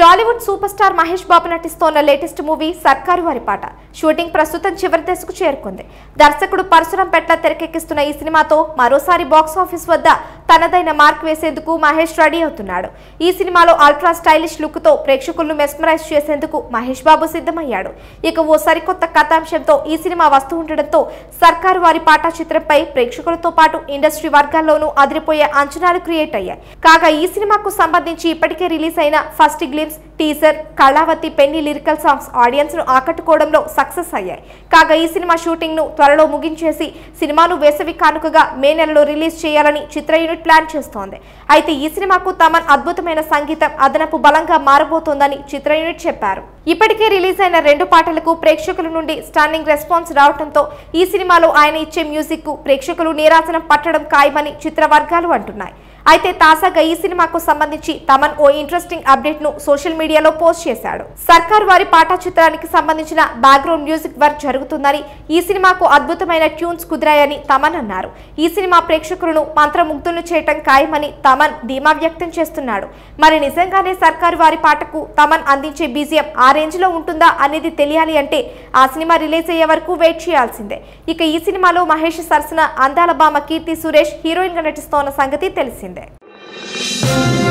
Tollywood super star Mahesh Babu నటిస్తోన్న latest movie Sarkaru Vaari పాట. Shooting ప్రస్తుతం చివరి దశకు చేరుకుంది. దర్శకుడు పరశురం పెట్ల తెరకెక్కిస్తున్న ఈ సినిమాతో మరోసారి బాక్స్ ఆఫీస్ వద్ద తనదైన మార్క్ వేసేందుకు మహేష్ రెడీ అవుతున్నాడు. ఈ సినిమాలో అల్ట్రా స్టైలిష్ లుక్తో ప్రేక్షకులను మెస్మరైజ్ చేసేందుకు మహేష్ బాబు సిద్ధమయ్యాడు. ఇక ఓ సరికొత్త కథాంశంతో ఈ సినిమా వస్తూ ఉండడంతో సర్కారు వారి పాట చిత్రంపై ప్రేక్షకులతో పాటు ఇండస్ట్రీ వర్గాల్లోనూ అదిరిపోయే అంచనాలు క్రియేట్ అయ్యాయి. కాగా ఈ సినిమాకు సంబంధించి ఇప్పటికే రిలీజ్ అయిన first glimpse teaser Kalaavathi penny lyrical songs ఆడియన్స్ను ఆకట్టుకోవడంలో సక్సెస్ అయ్యాయి. కాగా ఈ సినిమా షూటింగ్ను త్వరలో ముగించేసి సినిమాను వేసవి కానుకగా మే నెలలో రిలీజ్ చేయాలని చిత్ర యూనిట్ ప్లాన్ చేస్తోంది. అయితే ఈ సినిమాకు తమన్ అద్భుతమైన సంగీతం అదనపు బలంగా మారబోతోందని చిత్ర యూనిట్ చెప్పారు. ఇప్పటికే రిలీజ్ అయిన రెండు పాటలకు ప్రేక్షకుల నుండి స్టాండింగ్ రెస్పాన్స్ రావడంతో ఈ సినిమాలో ఆయన ఇచ్చే మ్యూజిక్కు ప్రేక్షకులు నీరాసనం పట్టడం ఖాయమని చిత్ర వర్గాలు అంటున్నాయి. అయితే తాజాగా ఈ సినిమాకు సంబంధించి తమన్ ఓ ఇంట్రెస్టింగ్ అప్డేట్ను సోషల్ మీడియాలో పోస్ట్ చేశాడు. సర్కార్ వారి పాట చిత్రానికి సంబంధించిన బ్యాక్గ్రౌండ్ మ్యూజిక్ వర్క్ జరుగుతుందని ఈ సినిమాకు అద్భుతమైన ట్యూన్స్ కుదిరాయని తమన్ అన్నారు. ఈ సినిమా ప్రేక్షకులను మంత్రముగ్ధులు చేయటం ఖాయమని తమన్ ధీమా వ్యక్తం చేస్తున్నాడు. మరి నిజంగానే సర్కారు వారి పాటకు తమన్ అందించే బీజియం ఆ రేంజ్లో ఉంటుందా అనేది తెలియాలి అంటే ఆ సినిమా రిలీజ్ అయ్యే వరకు వెయిట్ చేయాల్సిందే. ఇక ఈ సినిమాలో మహేష్ సరసన అందాల బామ కీర్తి సురేష్ హీరోయిన్గా నటిస్తోన్న సంగతి తెలిసిందే. Thank you.